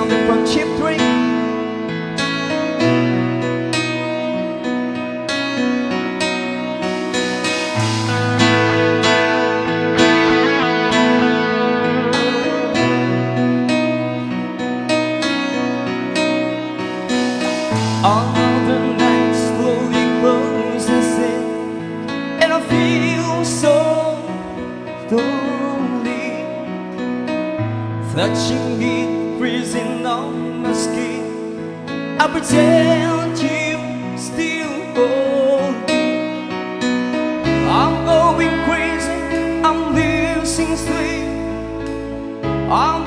something from Cheap Trick. All the night slowly closes in And I feel so lonely Touching heat freezing on my skin. I pretend you still hold. I'm going crazy, I'm losing sleep. I've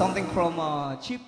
something from uh, Cheap.